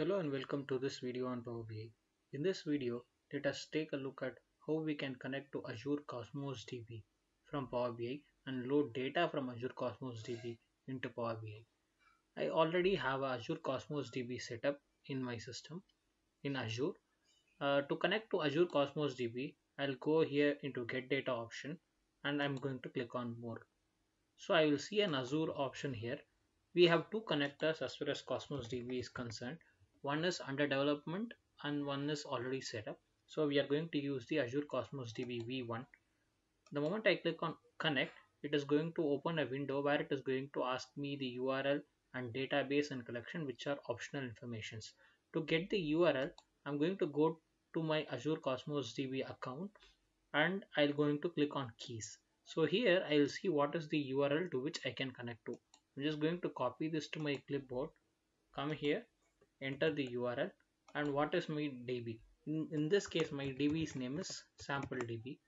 Hello and welcome to this video on Power BI. In this video, let us take a look at how we can connect to Azure Cosmos DB from Power BI and load data from Azure Cosmos DB into Power BI. I already have Azure Cosmos DB set up in my system in Azure. Uh, to connect to Azure Cosmos DB, I'll go here into get data option and I'm going to click on more. So I will see an Azure option here we have two connectors as far as Cosmos DB is concerned. One is under development and one is already set up. So we are going to use the Azure Cosmos DB v1. The moment I click on connect, it is going to open a window where it is going to ask me the URL and database and collection which are optional informations. To get the URL, I'm going to go to my Azure Cosmos DB account and I'm going to click on keys. So here I'll see what is the URL to which I can connect to. I'm just going to copy this to my clipboard come here enter the URL and what is my DB in, in this case my DB's name is sample DB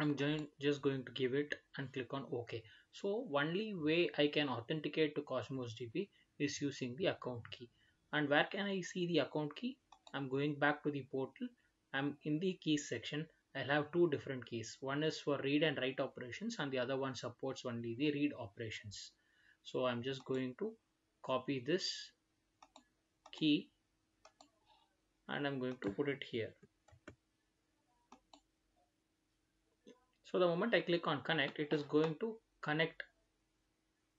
I'm just going to give it and click on OK. So only way I can authenticate to Cosmos DB is using the account key. And where can I see the account key? I'm going back to the portal. I'm in the keys section. I'll have two different keys. One is for read and write operations and the other one supports only the read operations. So I'm just going to copy this key. And I'm going to put it here. So the moment I click on connect it is going to connect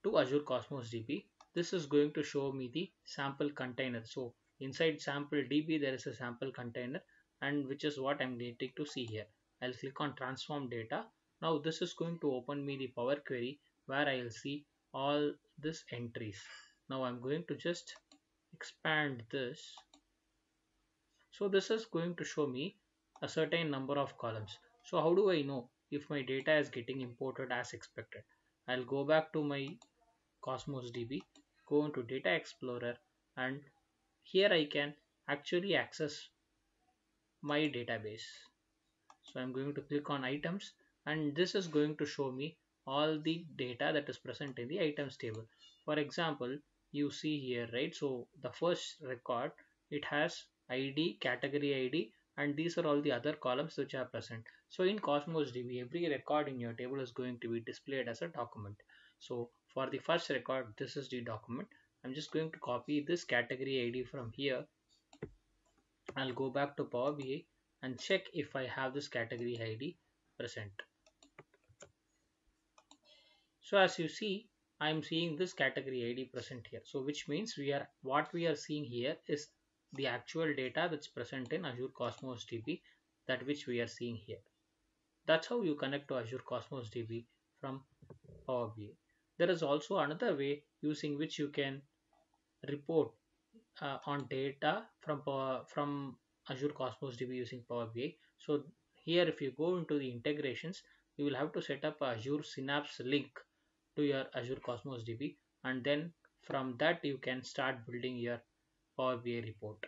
to Azure Cosmos DB this is going to show me the sample container. So inside sample DB there is a sample container and which is what I'm getting to see here. I'll click on transform data. Now this is going to open me the Power Query where I'll see all these entries. Now I'm going to just expand this. So this is going to show me a certain number of columns. So how do I know if my data is getting imported as expected? I'll go back to my Cosmos DB go into data explorer and here I can actually access my database. So I'm going to click on items and this is going to show me all the data that is present in the items table. For example you see here right? So the first record it has id category id and these are all the other columns which are present. So in cosmos db every record in your table is going to be displayed as a document. So for the first record this is the document. I'm just going to copy this category id from here. I'll go back to power bi and check if i have this category id present. So as you see, I'm seeing this category ID present here. So which means we are what we are seeing here is the actual data that's present in Azure Cosmos DB that which we are seeing here. That's how you connect to Azure Cosmos DB from Power BI. There is also another way using which you can report uh, on data from Power, from Azure Cosmos DB using Power BI. So here if you go into the integrations, you will have to set up Azure Synapse link to your Azure Cosmos DB and then from that you can start building your Power BI report.